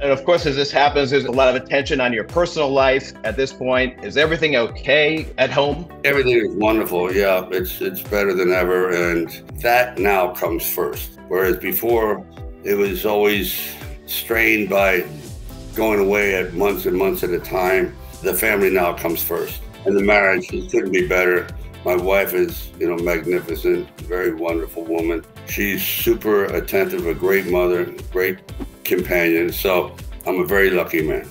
And of course, as this happens, there's a lot of attention on your personal life at this point. Is everything okay at home? Everything is wonderful. Yeah, it's it's better than ever, and that now comes first. Whereas before, it was always strained by going away at months and months at a time. The family now comes first, and the marriage it couldn't be better. My wife is, you know, magnificent, very wonderful woman. She's super attentive, a great mother, great companion. So I'm a very lucky man.